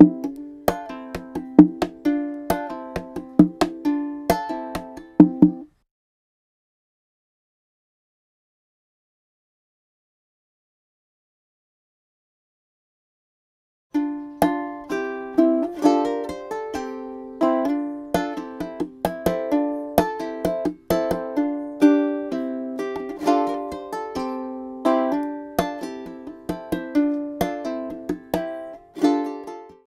you